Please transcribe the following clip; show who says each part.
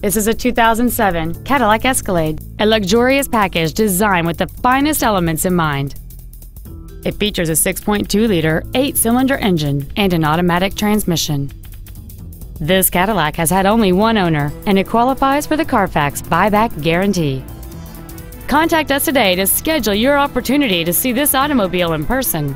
Speaker 1: This is a 2007 Cadillac Escalade, a luxurious package designed with the finest elements in mind. It features a 6.2-liter, eight-cylinder engine and an automatic transmission. This Cadillac has had only one owner, and it qualifies for the Carfax buyback guarantee. Contact us today to schedule your opportunity to see this automobile in person.